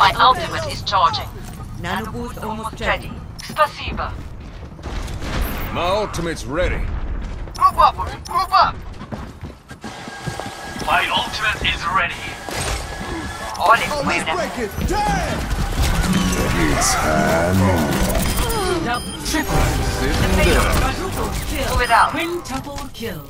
My ultimate is charging. Nano boost almost Ready. Спасибо. My ultimate's ready. Group up, group up. My ultimate is ready. All it, Oh, Wayne. break it! Damn! Double, triple, Sitting down. kill. Move it out. Quintuple kill.